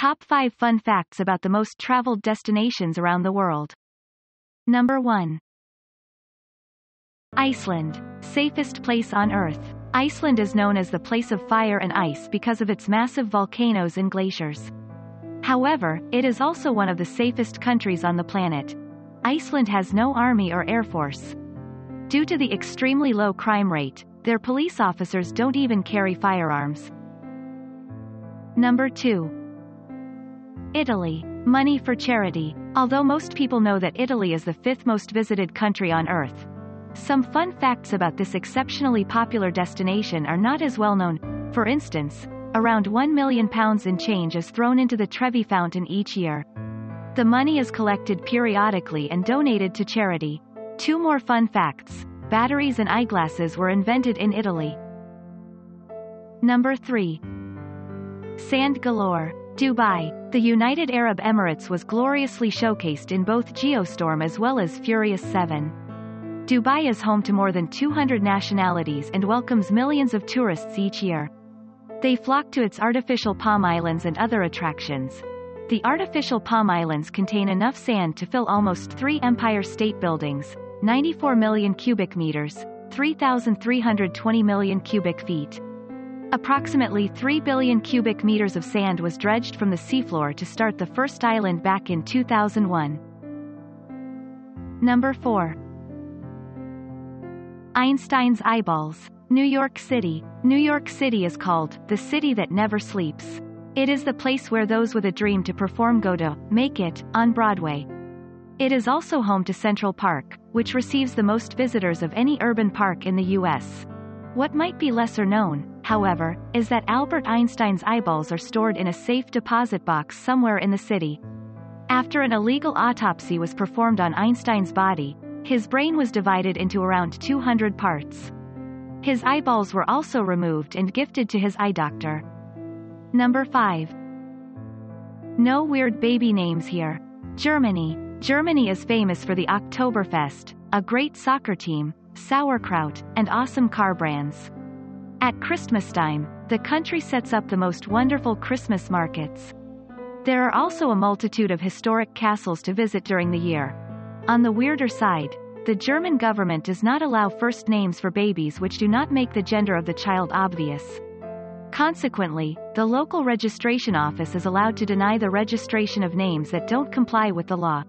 Top 5 Fun Facts about the most traveled destinations around the world. Number 1. Iceland. Safest place on Earth. Iceland is known as the place of fire and ice because of its massive volcanoes and glaciers. However, it is also one of the safest countries on the planet. Iceland has no army or air force. Due to the extremely low crime rate, their police officers don't even carry firearms. Number 2. Italy. Money for charity. Although most people know that Italy is the fifth most visited country on Earth, some fun facts about this exceptionally popular destination are not as well known. For instance, around 1 million pounds in change is thrown into the Trevi Fountain each year. The money is collected periodically and donated to charity. Two more fun facts. Batteries and eyeglasses were invented in Italy. Number 3. Sand galore. Dubai. The United Arab Emirates was gloriously showcased in both Geostorm as well as Furious 7. Dubai is home to more than 200 nationalities and welcomes millions of tourists each year. They flock to its artificial palm islands and other attractions. The artificial palm islands contain enough sand to fill almost three Empire State Buildings, 94 million cubic meters, 3,320 million cubic feet. Approximately 3 billion cubic meters of sand was dredged from the seafloor to start the first island back in 2001. Number 4. Einstein's Eyeballs. New York City. New York City is called the city that never sleeps. It is the place where those with a dream to perform go to make it on Broadway. It is also home to Central Park, which receives the most visitors of any urban park in the U.S. What might be lesser known, however, is that Albert Einstein's eyeballs are stored in a safe deposit box somewhere in the city. After an illegal autopsy was performed on Einstein's body, his brain was divided into around 200 parts. His eyeballs were also removed and gifted to his eye doctor. Number 5. No weird baby names here. Germany. Germany is famous for the Oktoberfest, a great soccer team, sauerkraut, and awesome car brands. At Christmas time, the country sets up the most wonderful Christmas markets. There are also a multitude of historic castles to visit during the year. On the weirder side, the German government does not allow first names for babies which do not make the gender of the child obvious. Consequently, the local registration office is allowed to deny the registration of names that don't comply with the law.